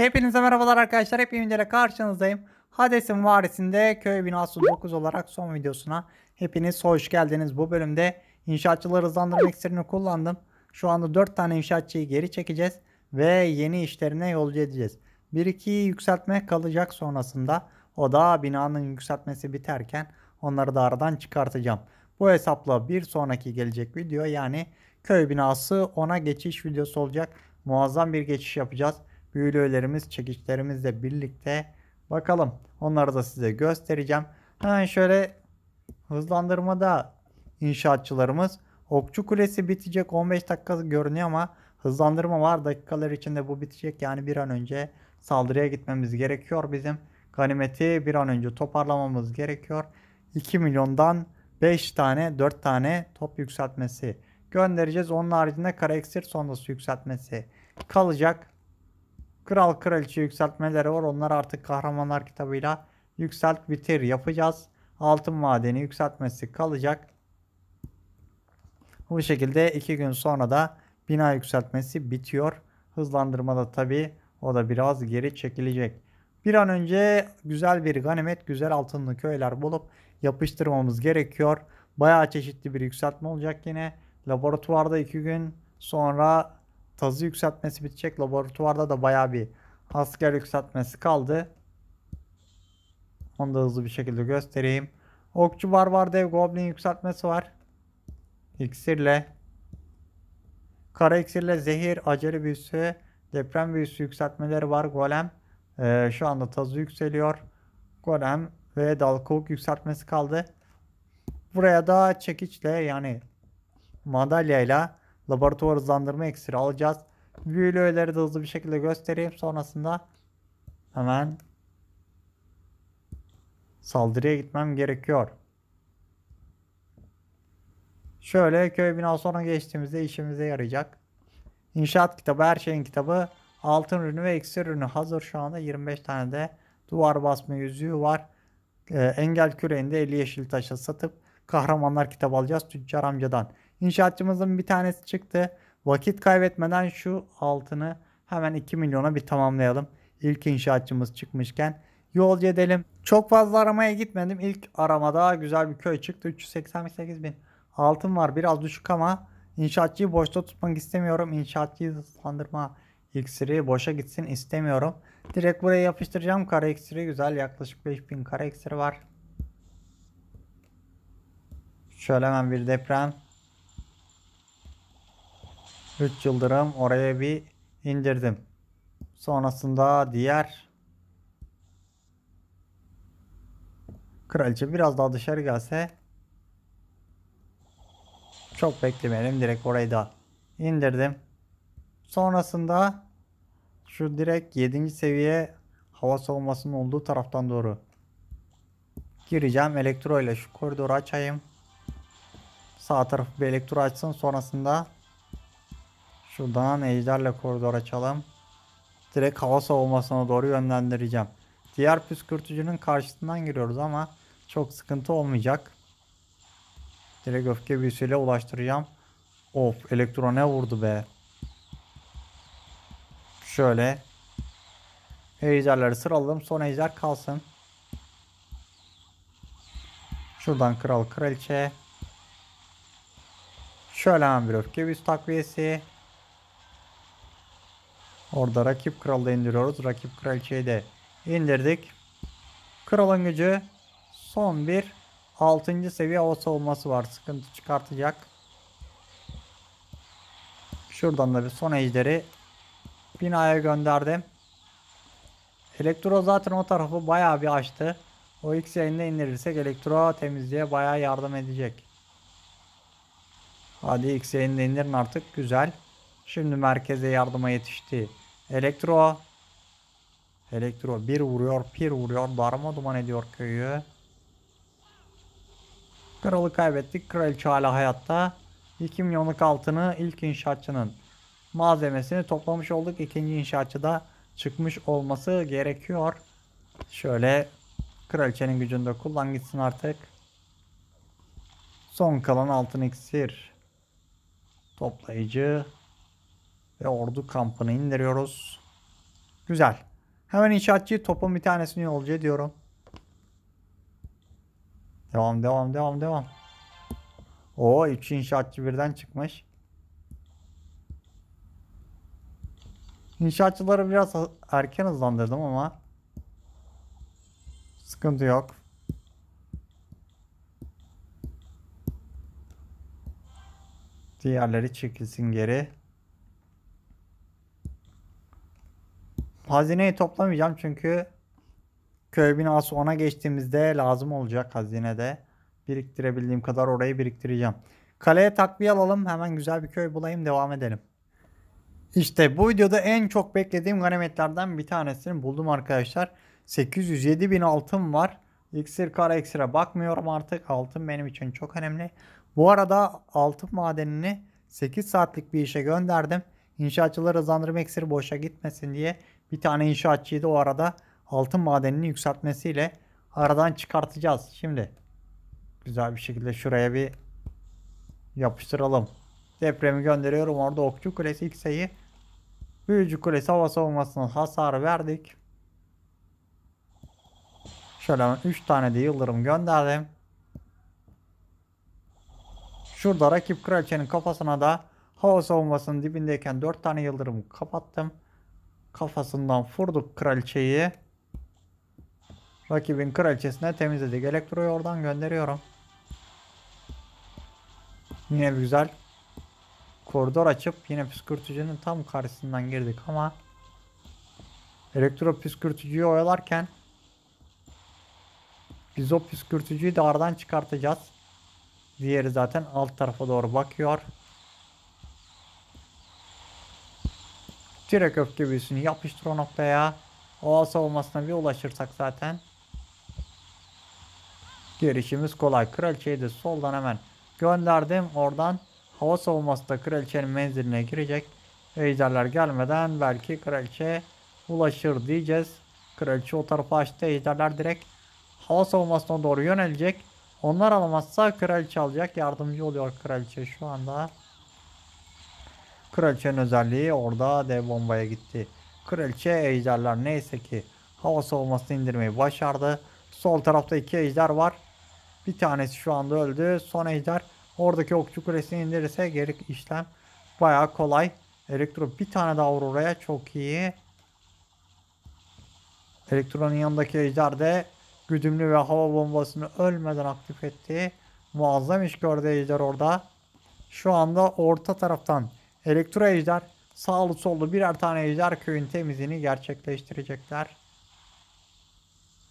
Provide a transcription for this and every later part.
Hepinize merhabalar arkadaşlar. Hep ile karşınızdayım. Hades'in varisinde köy binası 9 olarak son videosuna hepiniz hoş geldiniz. Bu bölümde inşaatçıları hızlandırma iksirini kullandım. Şu anda 4 tane inşaatçıyı geri çekeceğiz ve yeni işlerine yolcu edeceğiz. 1-2 yükseltme kalacak sonrasında. O da binanın yükseltmesi biterken onları da aradan çıkartacağım. Bu hesapla bir sonraki gelecek video yani köy binası ona geçiş videosu olacak. Muazzam bir geçiş yapacağız. Büyülülerimiz, çekiçlerimizle birlikte bakalım. Onları da size göstereceğim. Hemen şöyle hızlandırmada inşaatçılarımız. Okçu Kulesi bitecek 15 dakika görünüyor ama hızlandırma var. Dakikalar içinde bu bitecek. Yani bir an önce saldırıya gitmemiz gerekiyor bizim. Ganimeti bir an önce toparlamamız gerekiyor. 2 milyondan 5 tane 4 tane top yükseltmesi göndereceğiz. Onun haricinde kara eksir sonrası yükseltmesi kalacak. Kral kraliçe yükseltmeleri var. Onlar artık kahramanlar kitabıyla yükselt bitir yapacağız. Altın madeni yükseltmesi kalacak. Bu şekilde 2 gün sonra da bina yükseltmesi bitiyor. Hızlandırmada tabi o da biraz geri çekilecek. Bir an önce güzel bir ganimet, güzel altınlı köyler bulup yapıştırmamız gerekiyor. Bayağı çeşitli bir yükseltme olacak yine. Laboratuvarda 2 gün sonra tazı yükseltmesi bitecek. Laboratuvarda da bayağı bir asker yükseltmesi kaldı. Onu da hızlı bir şekilde göstereyim. Okçu barbar dev goblin yükseltmesi var. İksirle. Kara iksirle zehir, acele büyüsü, deprem büyüsü yükseltmeleri var. Golem ee, şu anda tazı yükseliyor. Golem ve dalkavuk yükseltmesi kaldı. Buraya da çekiçle yani madalyayla laboratuvar hızlandırma iksiri alacağız. Büyülü öğeleri de hızlı bir şekilde göstereyim. Sonrasında hemen saldırıya gitmem gerekiyor. Şöyle köy binası sonra geçtiğimizde işimize yarayacak. İnşaat kitabı, her şeyin kitabı, altın ürünü ve iksir ürünü hazır şu anda. 25 tane de duvar basma yüzüğü var. Ee, engel küreğinde 50 yeşil taşı satıp kahramanlar kitabı alacağız tüccar amcadan. İnşaatçımızın bir tanesi çıktı. Vakit kaybetmeden şu altını hemen 2 milyona bir tamamlayalım. İlk inşaatçımız çıkmışken yolcu edelim. Çok fazla aramaya gitmedim. İlk aramada güzel bir köy çıktı. 388 bin altın var. Biraz düşük ama inşaatçıyı boşta tutmak istemiyorum. İnşaatçıyı hızlandırma iksiri boşa gitsin istemiyorum. Direkt buraya yapıştıracağım. Kara iksiri güzel. Yaklaşık 5000 kara iksiri var. Şöyle hemen bir deprem. 3 yıldırım oraya bir indirdim. Sonrasında diğer kraliçe biraz daha dışarı gelse çok beklemeyelim. Direkt orayı da indirdim. Sonrasında şu direkt 7. seviye hava savunmasının olduğu taraftan doğru gireceğim. Elektro ile şu koridoru açayım. Sağ tarafı bir elektro açsın. Sonrasında şuradan ejderle koridor açalım. Direkt hava savunmasına doğru yönlendireceğim. Diğer püskürtücünün karşısından giriyoruz ama çok sıkıntı olmayacak. Direkt öfke büyüsüyle ulaştıracağım. Of elektro ne vurdu be. Şöyle. Ejderleri sıraladım. Son ejder kalsın. Şuradan kral kraliçe. Şöyle hemen bir öfke büyüsü takviyesi. Orada rakip kralı indiriyoruz. Rakip kraliçeyi de indirdik. Kralın gücü son bir 6. seviye hava savunması var. Sıkıntı çıkartacak. Şuradan da bir son ejderi binaya gönderdim. Elektro zaten o tarafı bayağı bir açtı. O X yayında indirirsek elektro temizliğe bayağı yardım edecek. Hadi X yayında indirin artık. Güzel. Şimdi merkeze yardıma yetişti. Elektro. Elektro bir vuruyor, bir vuruyor. Darma duman ediyor köyü. Kralı kaybettik. Kraliçe hala hayatta. 2 milyonluk altını ilk inşaatçının malzemesini toplamış olduk. İkinci inşaatçı da çıkmış olması gerekiyor. Şöyle kraliçenin gücünü de kullan gitsin artık. Son kalan altın iksir. Toplayıcı. Ve ordu kampını indiriyoruz. Güzel. Hemen inşaatçı topun bir tanesini yolcu ediyorum. Devam devam devam devam. O 3 inşaatçı birden çıkmış. İnşaatçıları biraz erken hızlandırdım ama sıkıntı yok. Diğerleri çekilsin geri. Hazineyi toplamayacağım çünkü köy binası ona geçtiğimizde lazım olacak hazinede. Biriktirebildiğim kadar orayı biriktireceğim. Kaleye takviye alalım. Hemen güzel bir köy bulayım. Devam edelim. İşte bu videoda en çok beklediğim ganimetlerden bir tanesini buldum arkadaşlar. 807 bin altın var. İksir kara iksire bakmıyorum artık. Altın benim için çok önemli. Bu arada altın madenini 8 saatlik bir işe gönderdim. İnşaatçıları hızlandırma iksiri boşa gitmesin diye bir tane inşaatçıyı da o arada altın madenini yükseltmesiyle aradan çıkartacağız. Şimdi güzel bir şekilde şuraya bir yapıştıralım. Depremi gönderiyorum. Orada Okçu Kulesi ilk sayı. Büyücü Kulesi hava savunmasına hasar verdik. Şöyle 3 tane de yıldırım gönderdim. Şurada rakip kraliçenin kafasına da hava savunmasının dibindeyken 4 tane yıldırım kapattım. Kafasından vurduk kraliçeyi. Rakibin kraliçesine temizledik. Elektroyu oradan gönderiyorum. Yine güzel koridor açıp yine püskürtücünün tam karşısından girdik ama elektro püskürtücüyü oyalarken biz o püskürtücüyü de aradan çıkartacağız. Diğeri zaten alt tarafa doğru bakıyor. Direkt öfke büyüsünü yapıştır o noktaya. O savunmasına bir ulaşırsak zaten girişimiz kolay. Kraliçeyi de soldan hemen gönderdim. Oradan hava savunması da kraliçenin menziline girecek. Ejderler gelmeden belki kraliçe ulaşır diyeceğiz. Kraliçe o tarafa açtı. Ejderler direkt hava savunmasına doğru yönelecek. Onlar alamazsa kraliçe alacak. Yardımcı oluyor kraliçe şu anda. Kraliçenin özelliği orada dev bombaya gitti. Kraliçe ejderler neyse ki hava savunmasını indirmeyi başardı. Sol tarafta iki ejder var. Bir tanesi şu anda öldü. Son ejder oradaki okçu kulesini indirirse geri işlem baya kolay. Elektro bir tane daha vur oraya. Çok iyi. Elektronun yanındaki ejder de güdümlü ve hava bombasını ölmeden aktif etti. Muazzam iş gördü ejder orada. Şu anda orta taraftan elektro ejder sağlı sollu birer tane ejder köyün temizliğini gerçekleştirecekler.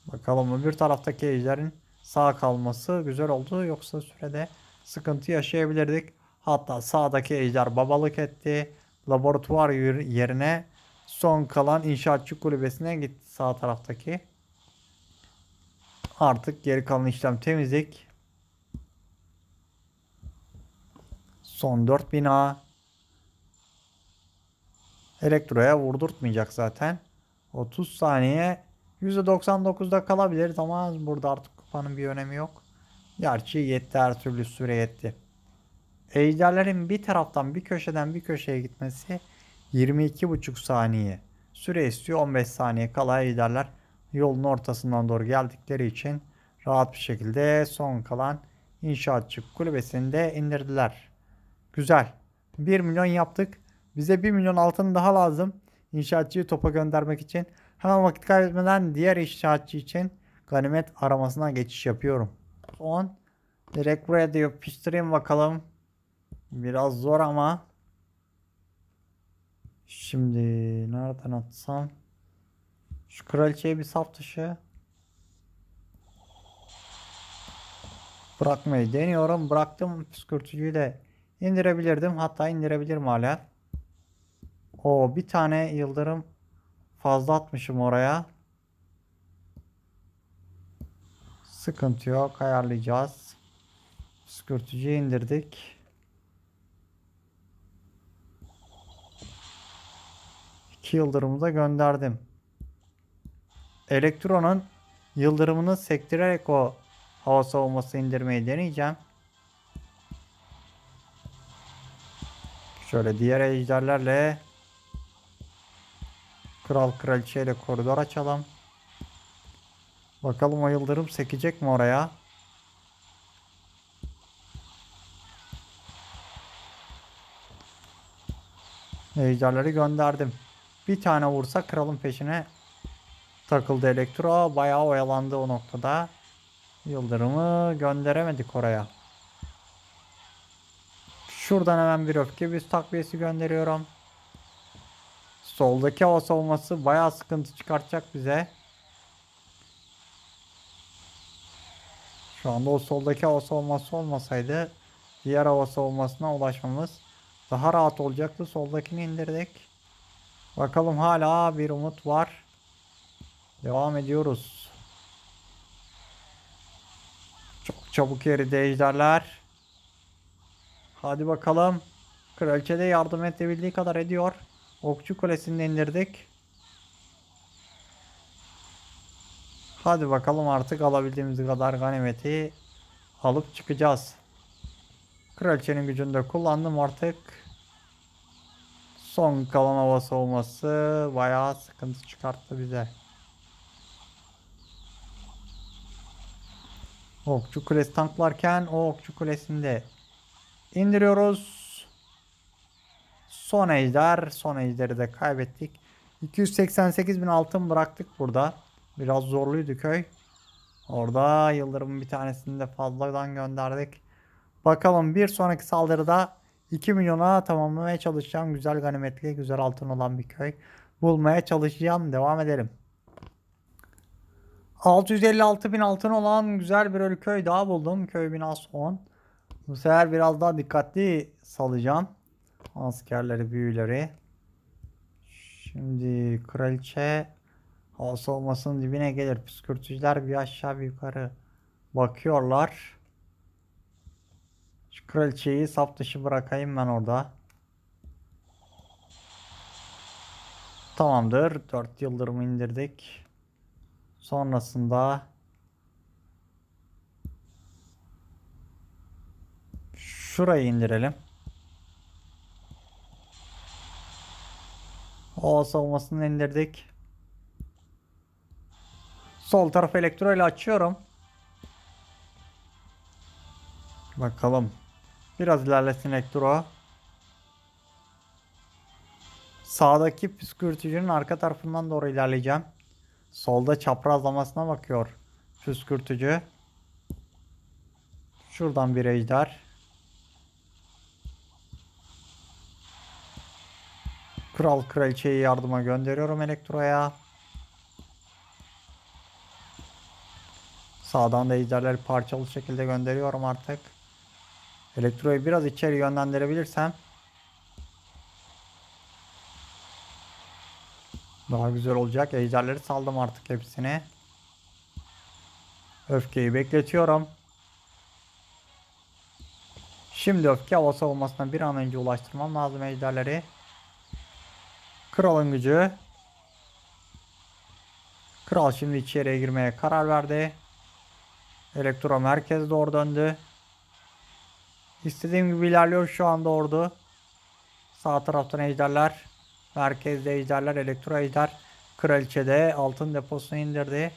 Bakalım öbür taraftaki ejderin sağ kalması güzel oldu. Yoksa sürede sıkıntı yaşayabilirdik. Hatta sağdaki ejder babalık etti. Laboratuvar yerine son kalan inşaatçı kulübesine gitti sağ taraftaki. Artık geri kalan işlem temizlik. Son 4 bina. Elektroya vurdurtmayacak zaten. 30 saniye %99'da kalabiliriz ama burada artık kupanın bir önemi yok. Gerçi yetti her türlü süre yetti. Ejderlerin bir taraftan bir köşeden bir köşeye gitmesi 22,5 saniye. Süre istiyor 15 saniye kala ejderler yolun ortasından doğru geldikleri için rahat bir şekilde son kalan inşaatçı kulübesini de indirdiler. Güzel. 1 milyon yaptık. Bize 1 milyon altın daha lazım. İnşaatçıyı topa göndermek için. Hemen vakit kaybetmeden diğer inşaatçı için ganimet aramasına geçiş yapıyorum. 10. Direkt buraya da yapıştırayım bakalım. Biraz zor ama. Şimdi nereden atsam? Şu kraliçeye bir saf dışı. Bırakmayı deniyorum. Bıraktım püskürtücüyü de indirebilirdim. Hatta indirebilirim hala. O bir tane yıldırım fazla atmışım oraya. Sıkıntı yok. Ayarlayacağız. Püskürtücüyü indirdik. İki yıldırımı da gönderdim. Elektronun yıldırımını sektirerek o hava savunması indirmeyi deneyeceğim. Şöyle diğer ejderlerle Kral kraliçeyle koridor açalım. Bakalım o yıldırım sekecek mi oraya? Ejderleri gönderdim. Bir tane vursa kralın peşine takıldı elektro. Bayağı oyalandı o noktada. Yıldırımı gönderemedik oraya. Şuradan hemen bir öfke büs takviyesi gönderiyorum. Soldaki hava savunması bayağı sıkıntı çıkartacak bize. Şu anda o soldaki hava savunması olmasaydı diğer hava savunmasına ulaşmamız daha rahat olacaktı. Soldakini indirdik. Bakalım hala bir umut var. Devam ediyoruz. Çok çabuk eridi ejderler. Hadi bakalım. Kraliçe de yardım edebildiği kadar ediyor. Okçu kulesini de indirdik. Hadi bakalım artık alabildiğimiz kadar ganimeti alıp çıkacağız. Kraliçenin gücünü de kullandım artık. Son kalan hava savunması bayağı sıkıntı çıkarttı bize. Okçu kulesi tanklarken o okçu kulesinde indiriyoruz. Son ejder. Son ejderi de kaybettik. 288 bin altın bıraktık burada. Biraz zorluydu köy. Orada yıldırımın bir tanesini de fazladan gönderdik. Bakalım bir sonraki saldırıda 2 milyona tamamlamaya çalışacağım. Güzel ganimetli, güzel altın olan bir köy. Bulmaya çalışacağım. Devam edelim. 656 bin altın olan güzel bir ölü köy daha buldum. Köy binası 10. Bu sefer biraz daha dikkatli salacağım. Askerleri, büyüleri. Şimdi kraliçe hava savunmasının dibine gelir. Püskürtücüler bir aşağı bir yukarı bakıyorlar. Şu kraliçeyi saf dışı bırakayım ben orada. Tamamdır. 4 yıldırımı indirdik. Sonrasında şurayı indirelim. O savunmasını indirdik. Sol taraf elektro ile açıyorum. Bakalım. Biraz ilerlesin elektro. Sağdaki püskürtücünün arka tarafından doğru ilerleyeceğim. Solda çaprazlamasına bakıyor püskürtücü. Şuradan bir ejder. Kral kraliçeyi yardıma gönderiyorum elektroya. Sağdan da ejderleri parçalı şekilde gönderiyorum artık. Elektroyu biraz içeri yönlendirebilirsem daha güzel olacak. Ejderleri saldım artık hepsini. Öfkeyi bekletiyorum. Şimdi öfke hava savunmasına bir an önce ulaştırmam lazım ejderleri. Kralın gücü. Kral şimdi içeriye girmeye karar verdi. Elektro merkez doğru döndü. İstediğim gibi ilerliyor şu anda ordu. Sağ taraftan ejderler. Merkezde ejderler. Elektro ejder. Kraliçe altın deposunu indirdi.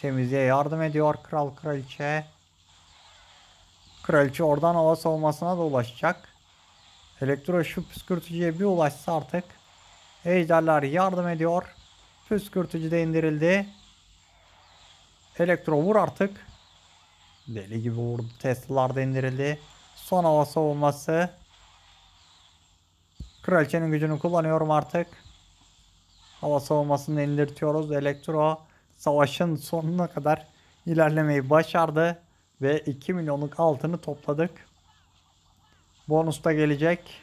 Temizliğe yardım ediyor kral kraliçe. Kraliçe oradan hava savunmasına da ulaşacak. Elektro şu püskürtücüye bir ulaşsa artık. Ejderler yardım ediyor. Püskürtücü de indirildi. Elektro vur artık. Deli gibi vurdu. Tesla'lar da indirildi. Son hava savunması. Kraliçenin gücünü kullanıyorum artık. Hava savunmasını indirtiyoruz. Elektro savaşın sonuna kadar ilerlemeyi başardı. Ve 2 milyonluk altını topladık. Bonus da gelecek.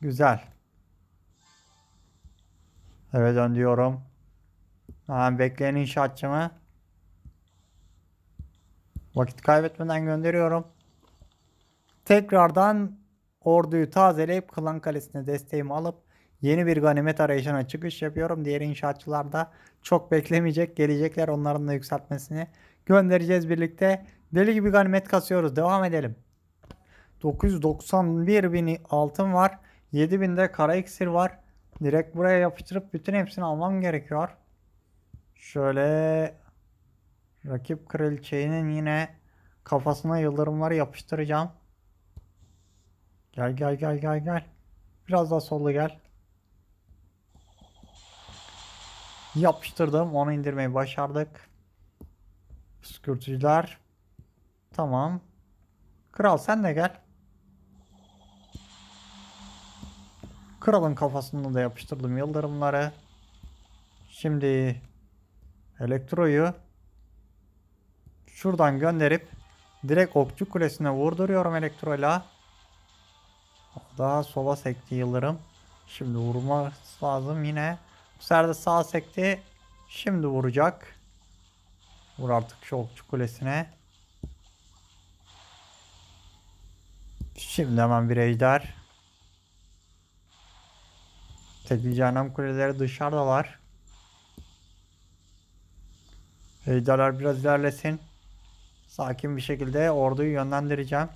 Güzel. Evet dön diyorum. Hemen bekleyen inşaatçımı. Vakit kaybetmeden gönderiyorum. Tekrardan orduyu tazeleyip Klan Kalesi'ne desteğimi alıp yeni bir ganimet arayışına çıkış yapıyorum. Diğer inşaatçılar da çok beklemeyecek. Gelecekler onların da yükseltmesini göndereceğiz birlikte. Deli gibi ganimet kasıyoruz. Devam edelim. 991 bin altın var. 7000 de kara iksir var. Direkt buraya yapıştırıp bütün hepsini almam gerekiyor. Şöyle rakip kraliçenin yine kafasına yıldırımları yapıştıracağım. Gel gel gel gel gel. Biraz daha solda gel. Yapıştırdım. Onu indirmeyi başardık. Püskürtücüler. Tamam. Kral sen de gel. Kralın kafasını da yapıştırdım yıldırımları. Şimdi elektroyu şuradan gönderip direkt okçu kulesine vurduruyorum elektroyla. Daha sola sekti yıldırım. Şimdi vurması lazım yine. Bu sefer de sağa sekti. Şimdi vuracak. Vur artık şu okçu kulesine. Şimdi hemen bir ejder. Tekli cehennem kuleleri dışarıdalar. Ejderler biraz ilerlesin. Sakin bir şekilde orduyu yönlendireceğim.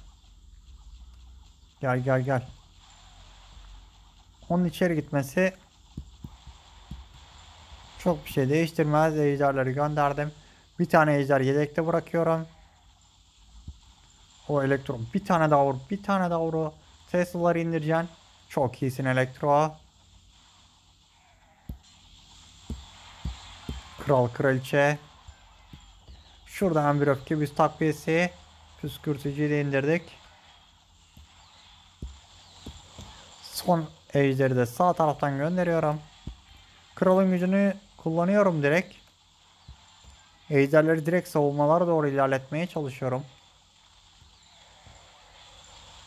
Gel gel gel. Onun içeri gitmesi çok bir şey değiştirmez. Ejderleri gönderdim. Bir tane ejder yedekte bırakıyorum. O elektro bir tane daha vur. Bir tane daha vur. Tesla'ları indireceksin. Çok iyisin elektro. Kral kraliçe. Şuradan bir öfke büs takviyesi. Püskürtücüyü de indirdik. Son ejderi de sağ taraftan gönderiyorum. Kralın gücünü kullanıyorum direkt. Ejderleri direkt savunmalara doğru ilerletmeye çalışıyorum.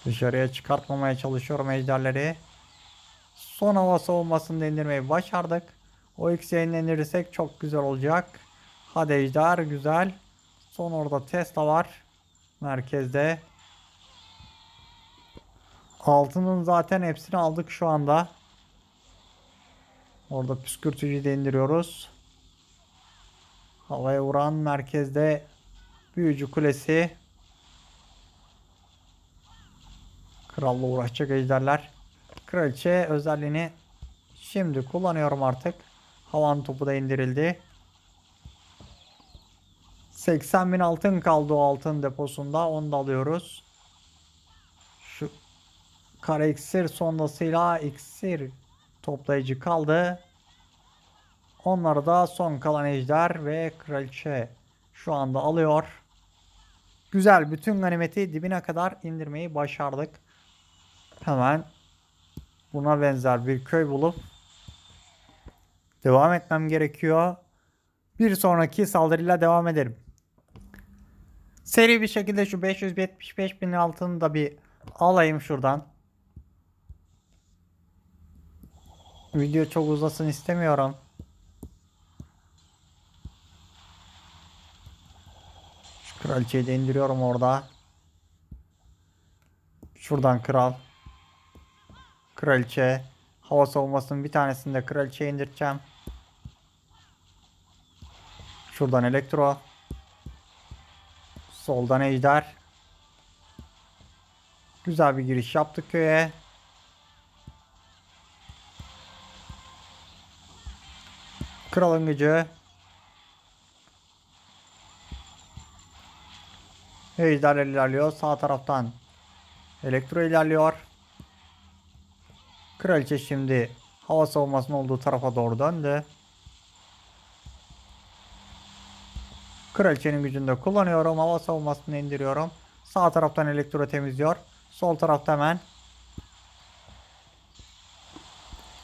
Dışarıya çıkartmamaya çalışıyorum ejderleri. Son hava savunmasını indirmeyi başardık. O ikisi indirirsek çok güzel olacak. Hadi ejder güzel. Son orada Tesla var. Merkezde. Altının zaten hepsini aldık şu anda. Orada püskürtücüyü de indiriyoruz. Havaya vuran merkezde büyücü kulesi. Kralla uğraşacak ejderler. Kraliçe özelliğini şimdi kullanıyorum artık. Havan topu da indirildi. 80 bin altın kaldı o altın deposunda. Onu da alıyoruz. Şu kara iksir sondasıyla iksir toplayıcı kaldı. Onları da son kalan ejder ve kraliçe şu anda alıyor. Güzel bütün ganimeti dibine kadar indirmeyi başardık. Hemen buna benzer bir köy bulup devam etmem gerekiyor. Bir sonraki saldırıyla devam ederim. Seri bir şekilde şu 575 bin altını da bir alayım şuradan. Video çok uzasın istemiyorum. Şu kraliçeyi de indiriyorum orada. Şuradan kral. Kraliçe. Hava savunmasının bir tanesini de kraliçeye indireceğim. Şuradan elektro. Soldan ejder. Güzel bir giriş yaptık köye. Kralın gücü. Ejder ilerliyor. Sağ taraftan elektro ilerliyor. Kraliçe şimdi hava savunmasının olduğu tarafa doğru döndü. Kraliçenin gücünü de kullanıyorum. Hava savunmasını indiriyorum. Sağ taraftan elektro temizliyor. Sol tarafta hemen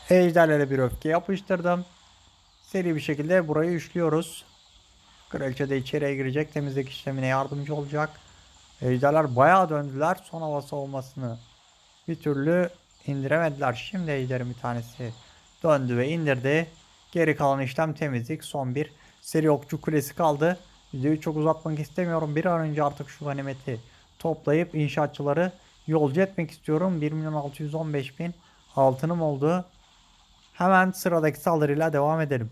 ejderlere bir öfke yapıştırdım. Seri bir şekilde burayı üçlüyoruz. Kraliçe de içeriye girecek. Temizlik işlemine yardımcı olacak. Ejderler bayağı döndüler. Son hava savunmasını bir türlü indiremediler. Şimdi ejderin bir tanesi döndü ve indirdi. Geri kalan işlem temizlik. Son bir seri okçu kulesi kaldı. Videoyu çok uzatmak istemiyorum. Bir an önce artık şu ganimeti toplayıp inşaatçıları yolcu etmek istiyorum. 1 milyon 615 bin altınım oldu. Hemen sıradaki saldırıyla devam edelim.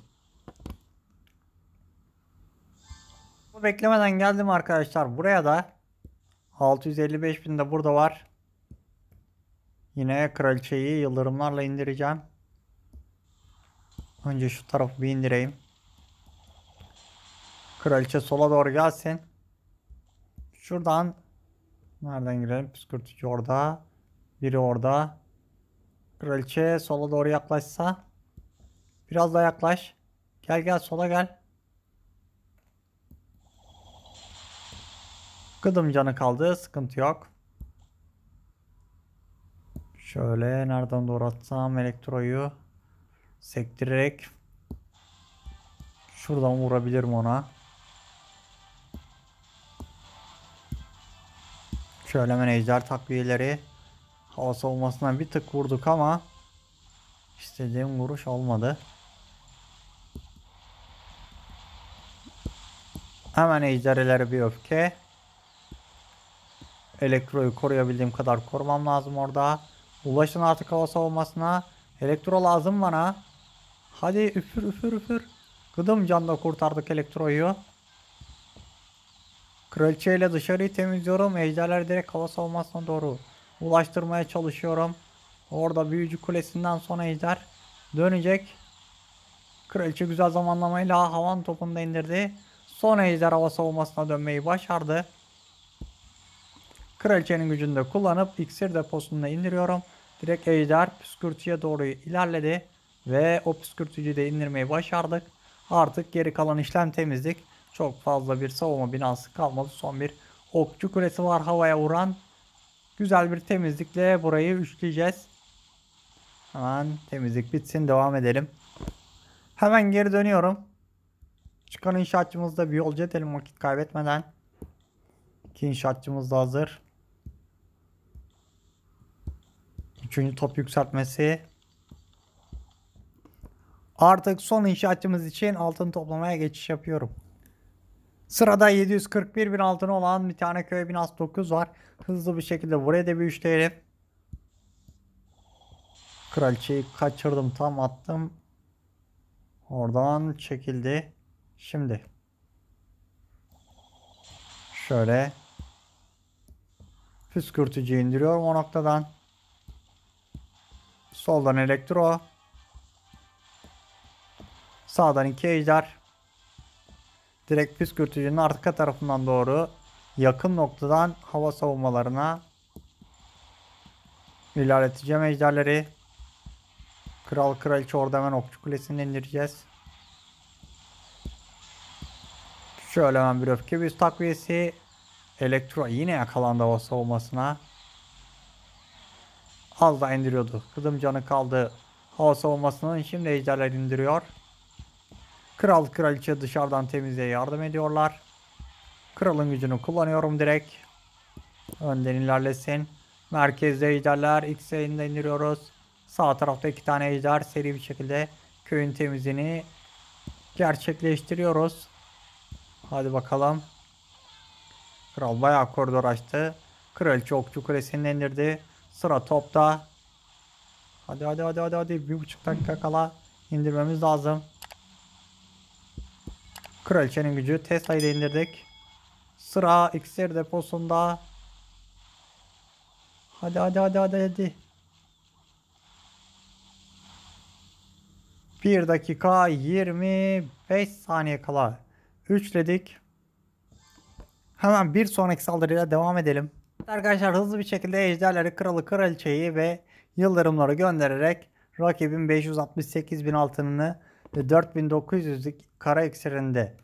Beklemeden geldim arkadaşlar. Buraya da 655 bin de burada var. Yine kraliçeyi yıldırımlarla indireceğim. Önce şu tarafı bir indireyim. Kraliçe sola doğru gelsin. Şuradan nereden girelim? Püskürtücü orada. Biri orada. Kraliçe sola doğru yaklaşsa. Biraz daha yaklaş. Gel gel sola gel. Gıdım canı kaldı. Sıkıntı yok. Şöyle nereden doğru atsam elektroyu sektirerek şuradan vurabilirim ona. Şöyle hemen takviyeleri hava savunmasından bir tık vurduk ama istediğim vuruş olmadı. Hemen ejderlere bir öfke. Elektroyu koruyabildiğim kadar korumam lazım orada. Ulaşın artık hava savunmasına. Elektro lazım bana. Hadi üfür üfür üfür. Gıdım canla kurtardık elektroyu. Kraliçe ile dışarıyı temizliyorum. Ejderler direkt hava savunmasına doğru ulaştırmaya çalışıyorum. Orada büyücü kulesinden sonra ejder dönecek. Kraliçe güzel zamanlamayla havan topunu da indirdi. Son ejder hava savunmasına dönmeyi başardı. Kraliçenin gücünü de kullanıp iksir deposunu da indiriyorum. Direkt ejder püskürtüye doğru ilerledi. Ve o püskürtücüyü de indirmeyi başardık. Artık geri kalan işlem temizlik. Çok fazla bir savunma binası kalmadı. Son bir okçu kulesi var havaya vuran. Güzel bir temizlikle burayı üçleyeceğiz. Hemen temizlik bitsin devam edelim. Hemen geri dönüyorum. Çıkan inşaatçımızda bir yolcu edelim vakit kaybetmeden. İki inşaatçımız da hazır. Üçüncü top yükseltmesi. Artık son inşaatçımız için altın toplamaya geçiş yapıyorum. Sırada 741 bin altın olan bir tane köy binası 9 var. Hızlı bir şekilde buraya da bir üçleyelim. Kraliçeyi kaçırdım tam attım. Oradan çekildi. Şimdi. Şöyle. Püskürtücü indiriyorum o noktadan. Soldan elektro. Sağdan iki ejder. Direkt püskürtücünün arka tarafından doğru yakın noktadan hava savunmalarına ilerleteceğim ejderleri. Kral kraliçe orada hemen okçu kulesini indireceğiz. Şöyle hemen bir öfke büyüsü takviyesi. Elektro yine yakalandı hava savunmasına. Az da indiriyordu. Kızım canı kaldı. Hava savunmasının şimdi ejderler indiriyor. Kral kraliçe dışarıdan temizliğe yardım ediyorlar. Kralın gücünü kullanıyorum direkt. Önden ilerlesin. Merkezde ejderler. X yayında indiriyoruz. Sağ tarafta iki tane ejder seri bir şekilde köyün temizliğini gerçekleştiriyoruz. Hadi bakalım. Kral bayağı koridor açtı. Kraliçe okçu kulesini indirdi. Sıra topta. Hadi hadi hadi hadi hadi. Bir buçuk dakika kala indirmemiz lazım. Kraliçenin gücü Tesla'yı da indirdik. Sıra iksir deposunda. Hadi hadi hadi hadi hadi. 1 dakika 25 saniye kala. Üçledik. Hemen bir sonraki saldırıyla devam edelim. Arkadaşlar hızlı bir şekilde ejderleri kralı kraliçeyi ve yıldırımları göndererek rakibin 568 bin altınını 4900'lük kara iksirinde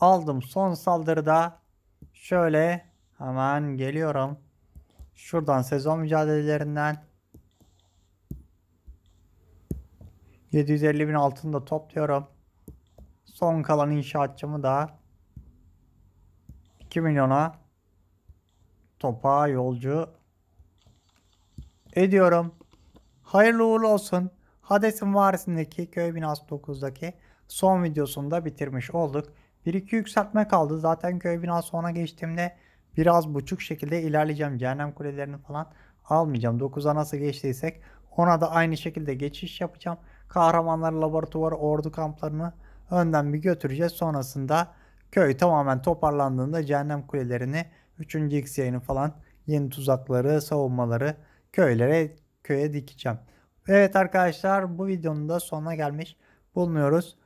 aldım. Son saldırıda şöyle hemen geliyorum. Şuradan sezon mücadelelerinden 750 bin altını da topluyorum. Son kalan inşaatçımı da 2 milyona topa yolcu ediyorum. Hayırlı uğurlu olsun. Hades'in varisindeki köy binası 9'daki son videosunu da bitirmiş olduk. 1-2 yükseltme kaldı. Zaten köy binası ona geçtiğimde biraz buçuk şekilde ilerleyeceğim. Cehennem kulelerini falan almayacağım. 9'a nasıl geçtiysek ona da aynı şekilde geçiş yapacağım. Kahramanlar laboratuvarı ordu kamplarını önden bir götüreceğiz. Sonrasında köy tamamen toparlandığında cehennem kulelerini 3. X yayını falan yeni tuzakları, savunmaları köylere köye dikeceğim. Evet arkadaşlar bu videonun da sonuna gelmiş bulunuyoruz.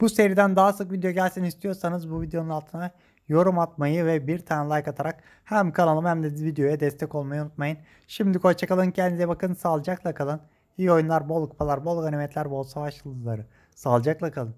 Bu seriden daha sık video gelsin istiyorsanız bu videonun altına yorum atmayı ve bir tane like atarak hem kanalıma hem de videoya destek olmayı unutmayın. Şimdi hoşçakalın kendinize bakın sağlıcakla kalın. İyi oyunlar, bol kupalar, bol ganimetler, bol savaş yıldızları. Sağlıcakla kalın.